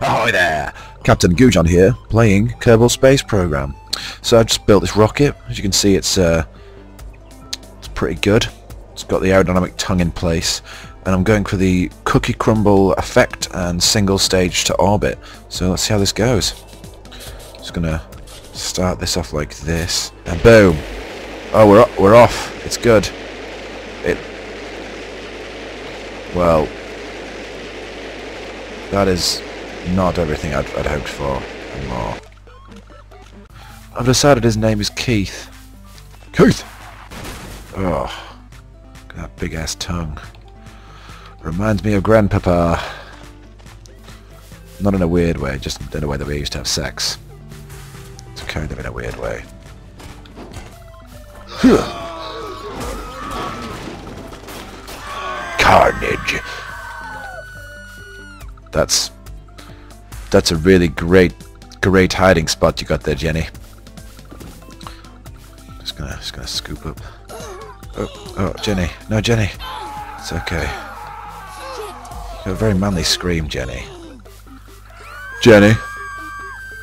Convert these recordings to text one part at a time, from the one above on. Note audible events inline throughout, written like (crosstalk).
Ahoy there! Captain Goujon here, playing Kerbal Space Program. So I've just built this rocket. As you can see, it's uh, it's pretty good. It's got the aerodynamic tongue in place, and I'm going for the cookie crumble effect and single stage to orbit. So let's see how this goes. Just gonna start this off like this, and boom! Oh, we're we're off. It's good. It well, that is not everything I'd, I'd hoped for and more. I've decided his name is Keith. Keith! Oh, that big ass tongue. Reminds me of Grandpapa. Not in a weird way, just in a way that we used to have sex. It's kind of in a weird way. Carnage! That's that's a really great, great hiding spot you got there, Jenny. Just gonna, just gonna scoop up. Oh, oh, Jenny. No, Jenny. It's okay. You got a very manly scream, Jenny. Jenny.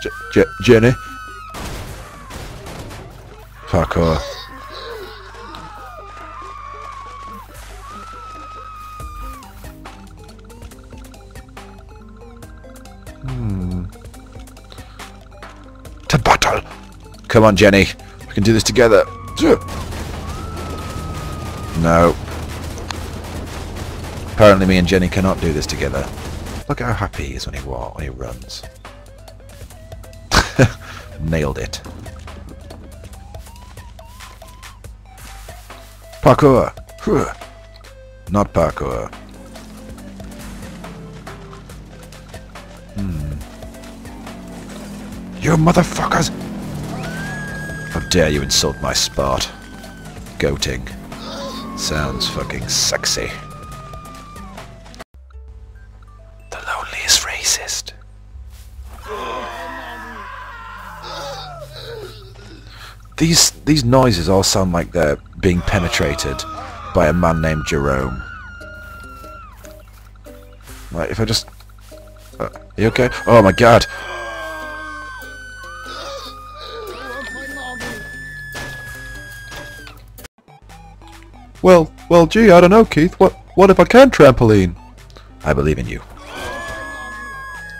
J J Jenny. Parkour. Hmm. To battle! Come on, Jenny. We can do this together. No. Apparently me and Jenny cannot do this together. Look how happy he is when he when he runs. (laughs) Nailed it. Parkour! Not parkour. You motherfuckers! How dare you insult my spot? Goating. Sounds fucking sexy. The loneliest racist. These these noises all sound like they're being penetrated by a man named Jerome. Like if I just, uh, are you okay? Oh my god! Well, well, gee, I don't know, Keith. What, what if I can trampoline? I believe in you.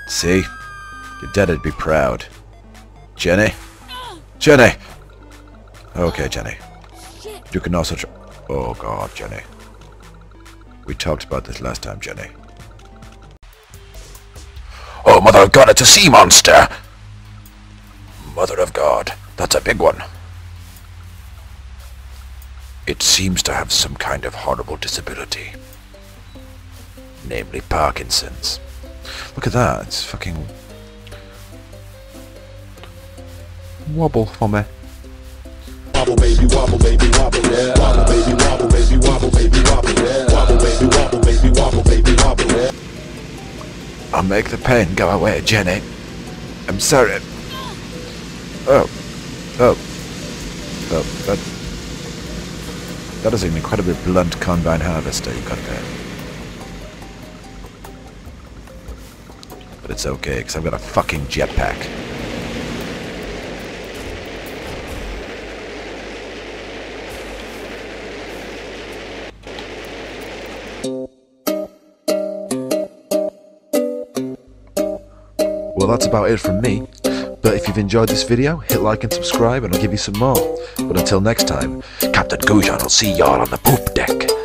See? Your dad'd be proud. Jenny? Jenny! Okay, Jenny. You can also Oh god, Jenny. We talked about this last time, Jenny. Oh, Mother of God, it's a sea monster! Mother of God, that's a big one. It seems to have some kind of horrible disability. Namely Parkinson's. Look at that, it's fucking... Wobble for me. Wobble baby, wobble baby, wobble, yeah. Wobble baby, wobble baby, wobble baby, wobble, yeah. Wobble baby, wobble baby, wobble baby, wobble, yeah. I'll make the pain go away, Jenny. I'm sorry. Oh. Oh. Oh, that... That is an incredibly blunt combine harvester you got there. But it's okay, because I've got a fucking jetpack. Well, that's about it from me. But if you've enjoyed this video, hit like and subscribe and I'll give you some more. But until next time, Captain Goujon will see y'all on the poop deck.